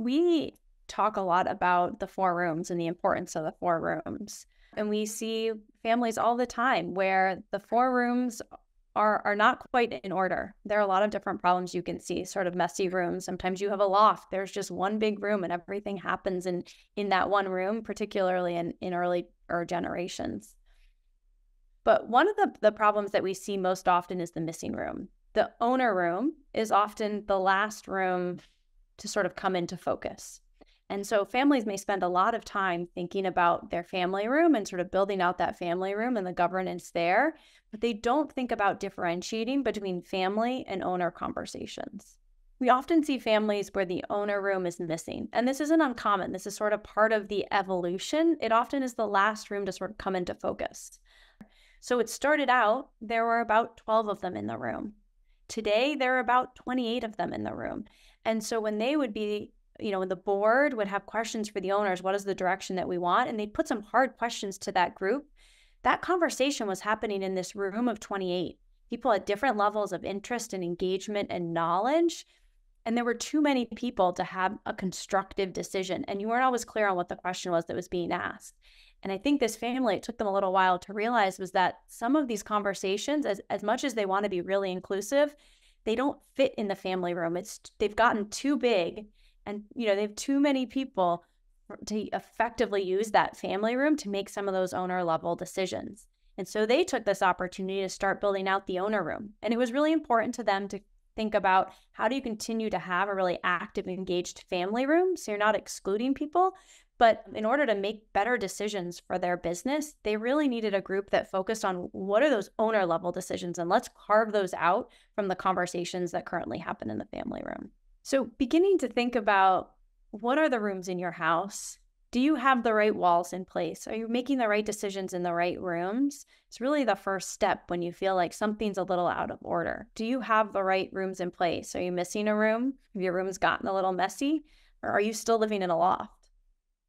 we talk a lot about the four rooms and the importance of the four rooms. And we see families all the time where the four rooms are are not quite in order. There are a lot of different problems you can see, sort of messy rooms. Sometimes you have a loft. There's just one big room and everything happens in in that one room, particularly in, in early or generations. But one of the, the problems that we see most often is the missing room. The owner room is often the last room to sort of come into focus. And so families may spend a lot of time thinking about their family room and sort of building out that family room and the governance there, but they don't think about differentiating between family and owner conversations. We often see families where the owner room is missing, and this isn't uncommon. This is sort of part of the evolution. It often is the last room to sort of come into focus. So it started out, there were about 12 of them in the room. Today, there are about 28 of them in the room. And so when they would be you know, the board would have questions for the owners. What is the direction that we want? And they'd put some hard questions to that group. That conversation was happening in this room of 28. People at different levels of interest and engagement and knowledge. And there were too many people to have a constructive decision. And you weren't always clear on what the question was that was being asked. And I think this family, it took them a little while to realize was that some of these conversations, as, as much as they want to be really inclusive, they don't fit in the family room. It's they've gotten too big and you know they have too many people to effectively use that family room to make some of those owner level decisions and so they took this opportunity to start building out the owner room and it was really important to them to think about how do you continue to have a really active engaged family room so you're not excluding people but in order to make better decisions for their business they really needed a group that focused on what are those owner level decisions and let's carve those out from the conversations that currently happen in the family room so, beginning to think about what are the rooms in your house? Do you have the right walls in place? Are you making the right decisions in the right rooms? It's really the first step when you feel like something's a little out of order. Do you have the right rooms in place? Are you missing a room? Have your rooms gotten a little messy? Or are you still living in a loft?